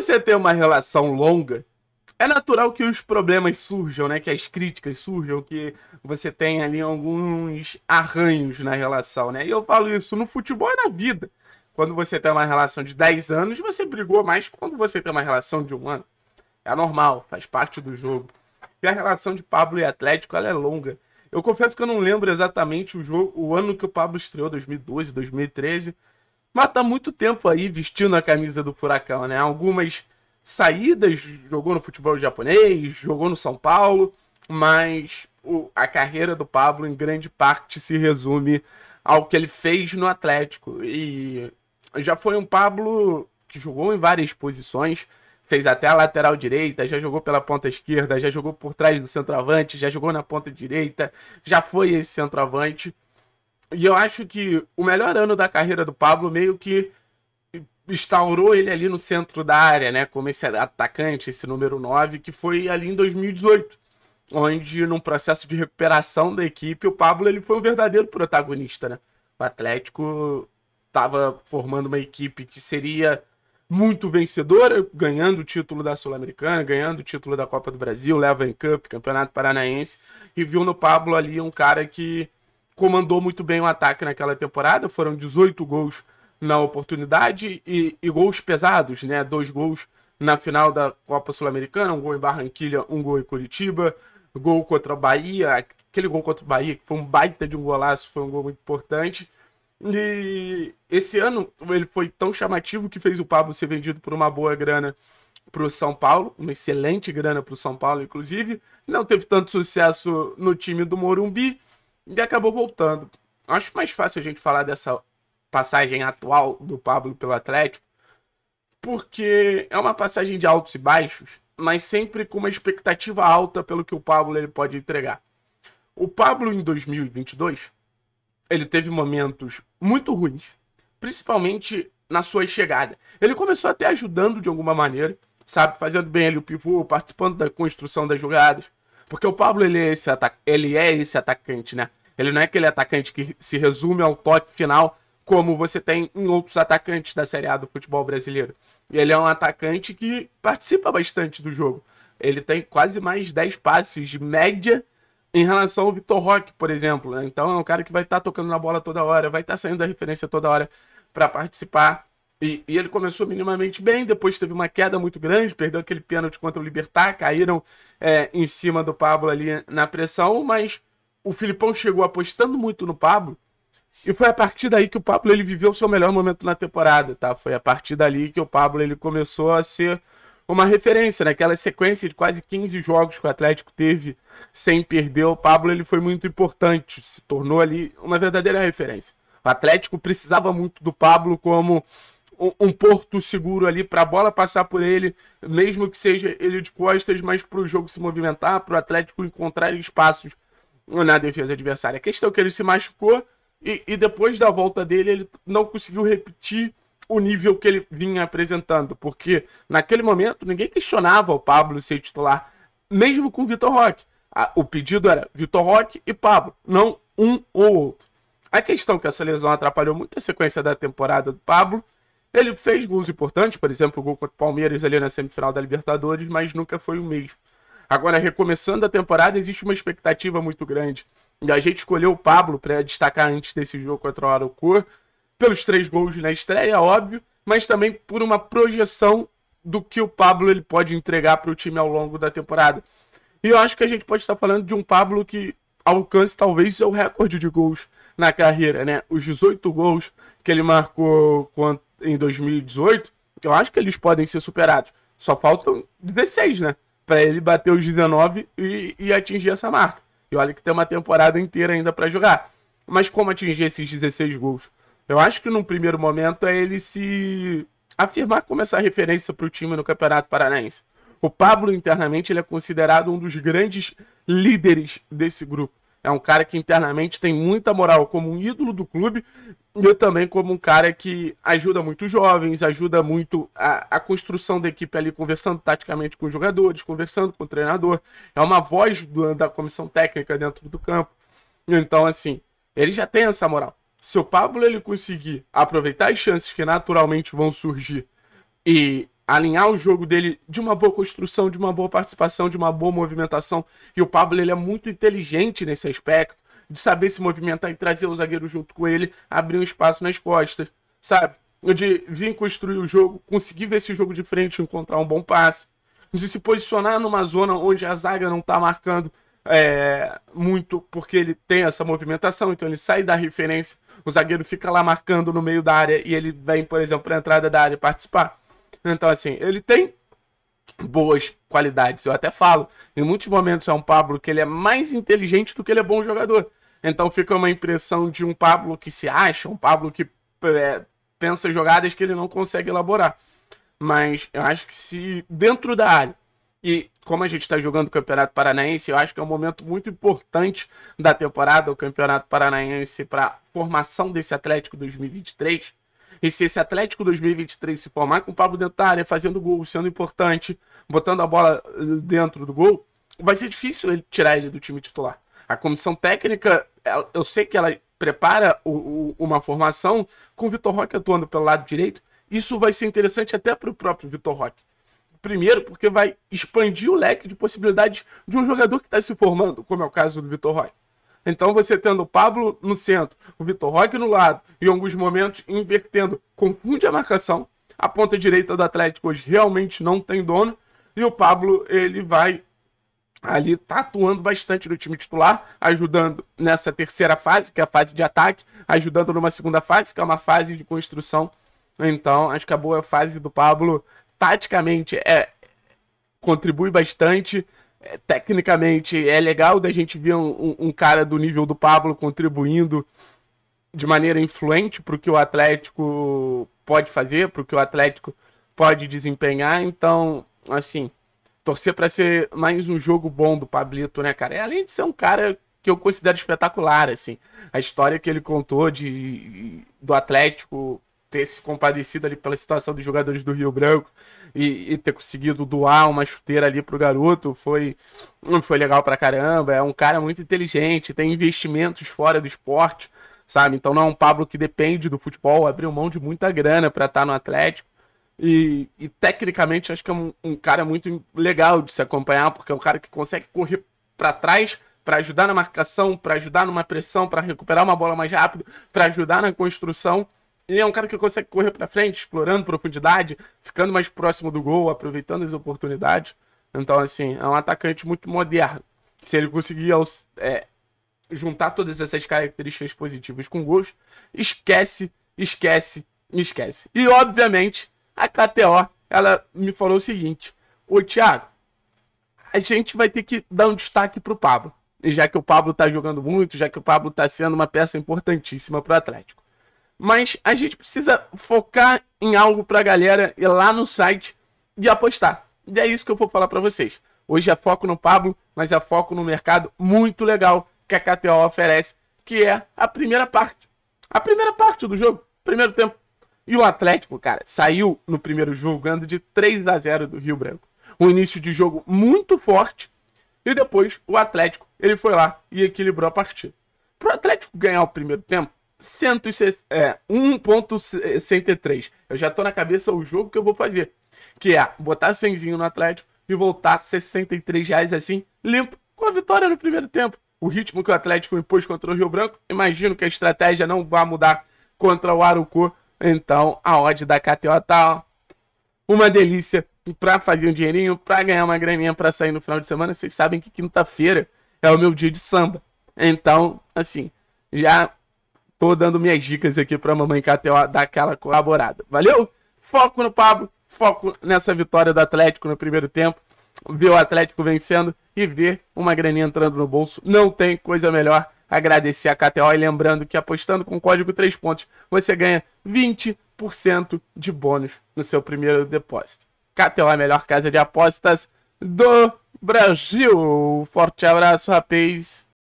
você tem uma relação longa, é natural que os problemas surjam, né? Que as críticas surjam, que você tem ali alguns arranhos na relação, né? E eu falo isso no futebol e na vida. Quando você tem uma relação de 10 anos, você brigou mais que quando você tem uma relação de um ano. É normal, faz parte do jogo. E a relação de Pablo e Atlético, ela é longa. Eu confesso que eu não lembro exatamente o jogo, o ano que o Pablo estreou, 2012, 2013. Mas tá muito tempo aí vestindo a camisa do Furacão, né? Algumas saídas, jogou no futebol japonês, jogou no São Paulo, mas o, a carreira do Pablo em grande parte se resume ao que ele fez no Atlético. E já foi um Pablo que jogou em várias posições, fez até a lateral direita, já jogou pela ponta esquerda, já jogou por trás do centroavante, já jogou na ponta direita, já foi esse centroavante. E eu acho que o melhor ano da carreira do Pablo meio que instaurou ele ali no centro da área, né, como esse atacante, esse número 9, que foi ali em 2018, onde num processo de recuperação da equipe, o Pablo ele foi um verdadeiro protagonista, né? O Atlético estava formando uma equipe que seria muito vencedora, ganhando o título da Sul-Americana, ganhando o título da Copa do Brasil, Levan Cup, Campeonato Paranaense, e viu no Pablo ali um cara que comandou muito bem o ataque naquela temporada, foram 18 gols na oportunidade e, e gols pesados, né? Dois gols na final da Copa Sul-Americana, um gol em Barranquilha, um gol em Curitiba, gol contra o Bahia, aquele gol contra o Bahia, que foi um baita de um golaço, foi um gol muito importante. E esse ano ele foi tão chamativo que fez o Pablo ser vendido por uma boa grana para o São Paulo, uma excelente grana para o São Paulo, inclusive. Não teve tanto sucesso no time do Morumbi e acabou voltando. Acho mais fácil a gente falar dessa passagem atual do Pablo pelo Atlético, porque é uma passagem de altos e baixos, mas sempre com uma expectativa alta pelo que o Pablo ele pode entregar. O Pablo em 2022 ele teve momentos muito ruins, principalmente na sua chegada. Ele começou até ajudando de alguma maneira, sabe, fazendo bem ali o pivô, participando da construção das jogadas, porque o Pablo ele é esse, ele é esse atacante, né? Ele não é aquele atacante que se resume ao toque final, como você tem em outros atacantes da Série A do futebol brasileiro. Ele é um atacante que participa bastante do jogo. Ele tem quase mais 10 passes de média em relação ao Vitor Roque, por exemplo. Então é um cara que vai estar tá tocando na bola toda hora, vai estar tá saindo da referência toda hora para participar. E, e, ele começou minimamente bem, depois teve uma queda muito grande, perdeu aquele pênalti contra o Libertar, caíram é, em cima do Pablo ali na pressão, mas o Filipão chegou apostando muito no Pablo, e foi a partir daí que o Pablo ele viveu o seu melhor momento na temporada, tá? Foi a partir dali que o Pablo ele começou a ser uma referência, naquela né? sequência de quase 15 jogos que o Atlético teve sem perder, o Pablo ele foi muito importante, se tornou ali uma verdadeira referência. O Atlético precisava muito do Pablo como um, um porto seguro ali para a bola passar por ele, mesmo que seja ele de costas, mas para o jogo se movimentar, para o Atlético encontrar espaços na defesa adversária. A questão é que ele se machucou e, e depois da volta dele ele não conseguiu repetir o nível que ele vinha apresentando, porque naquele momento ninguém questionava o Pablo ser titular, mesmo com o Vitor Roque. O pedido era Vitor Roque e Pablo, não um ou outro. A questão é que essa lesão atrapalhou muito a sequência da temporada do Pablo. Ele fez gols importantes, por exemplo, o gol contra o Palmeiras ali na semifinal da Libertadores, mas nunca foi o mesmo. Agora, recomeçando a temporada, existe uma expectativa muito grande. E a gente escolheu o Pablo para destacar antes desse jogo contra o Araucor, pelos três gols na estreia, óbvio, mas também por uma projeção do que o Pablo ele pode entregar para o time ao longo da temporada. E eu acho que a gente pode estar falando de um Pablo que alcance talvez seu recorde de gols na carreira, né? Os 18 gols que ele marcou em 2018, eu acho que eles podem ser superados. Só faltam 16, né? Para ele bater os 19 e, e atingir essa marca. E olha que tem uma temporada inteira ainda para jogar. Mas como atingir esses 16 gols? Eu acho que num primeiro momento é ele se afirmar como essa referência para o time no Campeonato Paranaense. O Pablo, internamente, ele é considerado um dos grandes líderes desse grupo. É um cara que internamente tem muita moral como um ídolo do clube e também como um cara que ajuda muito os jovens, ajuda muito a, a construção da equipe ali, conversando taticamente com os jogadores, conversando com o treinador. É uma voz do, da comissão técnica dentro do campo. Então, assim, ele já tem essa moral. Se o Pablo ele conseguir aproveitar as chances que naturalmente vão surgir e alinhar o jogo dele de uma boa construção, de uma boa participação, de uma boa movimentação. E o Pablo ele é muito inteligente nesse aspecto, de saber se movimentar e trazer o zagueiro junto com ele, abrir um espaço nas costas, sabe? De vir construir o jogo, conseguir ver esse jogo de frente, encontrar um bom passe, de se posicionar numa zona onde a zaga não está marcando é, muito, porque ele tem essa movimentação, então ele sai da referência, o zagueiro fica lá marcando no meio da área e ele vem, por exemplo, para a entrada da área participar. Então, assim, ele tem boas qualidades. Eu até falo, em muitos momentos é um Pablo que ele é mais inteligente do que ele é bom jogador. Então fica uma impressão de um Pablo que se acha, um Pablo que é, pensa jogadas que ele não consegue elaborar. Mas eu acho que se dentro da área, e como a gente está jogando o Campeonato Paranaense, eu acho que é um momento muito importante da temporada, o Campeonato Paranaense, para a formação desse Atlético 2023. E se esse Atlético 2023 se formar com o Pablo dentro da área, fazendo gol, sendo importante, botando a bola eh, dentro do gol, vai ser difícil ele tirar ele do time titular. A comissão técnica, eu sei que ela prepara o, o, uma formação com o Vitor Roque atuando pelo lado direito. Isso vai ser interessante até para o próprio Vitor Roque. Primeiro, porque vai expandir o leque de possibilidades de um jogador que está se formando, como é o caso do Vitor Roque. Então você tendo o Pablo no centro, o Vitor Roque no lado, e em alguns momentos invertendo, confunde a marcação. A ponta direita do Atlético hoje realmente não tem dono. E o Pablo, ele vai ali tá atuando bastante no time titular, ajudando nessa terceira fase, que é a fase de ataque, ajudando numa segunda fase, que é uma fase de construção. Então, acho que a boa fase do Pablo, taticamente, é contribui bastante. É, tecnicamente é legal da gente ver um, um, cara do nível do Pablo contribuindo de maneira influente para o que o Atlético pode fazer, para o que o Atlético pode desempenhar. Então, assim, torcer para ser mais um jogo bom do Pablito, né, cara? E além de ser um cara que eu considero espetacular, assim, a história que ele contou de do Atlético ter se compadecido ali pela situação dos jogadores do Rio Branco e, e, ter conseguido doar uma chuteira ali pro garoto foi, foi legal pra caramba. É um cara muito inteligente, tem investimentos fora do esporte, sabe? Então não é um Pablo que depende do futebol, abriu mão de muita grana para estar tá no Atlético. E, e, tecnicamente acho que é um, um, cara muito legal de se acompanhar, porque é um cara que consegue correr para trás para ajudar na marcação, para ajudar numa pressão, para recuperar uma bola mais rápido, para ajudar na construção ele é um cara que consegue correr para frente, explorando profundidade, ficando mais próximo do gol, aproveitando as oportunidades. Então, assim, é um atacante muito moderno. Se ele conseguir é, juntar todas essas características positivas com gols, esquece, esquece, esquece. E, obviamente, a KTO, ela me falou o seguinte: Ô, Thiago, a gente vai ter que dar um destaque pro Pablo. Já que o Pablo tá jogando muito, já que o Pablo tá sendo uma peça importantíssima pro Atlético. Mas a gente precisa focar em algo pra galera ir lá no site e apostar. E é isso que eu vou falar para vocês. Hoje é foco no Pablo, mas é foco no mercado muito legal que a KTO oferece, que é a primeira parte. A primeira parte do jogo, primeiro tempo. E o Atlético, cara, saiu no primeiro jogo ganhando de 3 a 0 do Rio Branco. Um início de jogo muito forte. E depois o Atlético, ele foi lá e equilibrou a partida. Pro Atlético ganhar o primeiro tempo, 1.63. É, eu já tô na cabeça o jogo que eu vou fazer. Que é botar 100 no Atlético e voltar 63 reais assim, limpo, com a vitória no primeiro tempo. O ritmo que o Atlético impôs contra o Rio Branco, imagino que a estratégia não vai mudar contra o Arucô. Então, a odd da KTO tá ó, uma delícia para fazer um dinheirinho, para ganhar uma graninha para sair no final de semana. Vocês sabem que quinta-feira é o meu dia de samba. Então, assim, já tô dando minhas dicas aqui pra mamãe KTO dar aquela colaborada. Valeu? Foco no Pablo, foco nessa vitória do Atlético no primeiro tempo, ver o Atlético vencendo e ver uma graninha entrando no bolso. Não tem coisa melhor. Agradecer a KTO e lembrando que apostando com o código 3 pontos, você ganha 20% de bônus no seu primeiro depósito. KTO é a melhor casa de apostas do Brasil. Forte abraço, rapaz.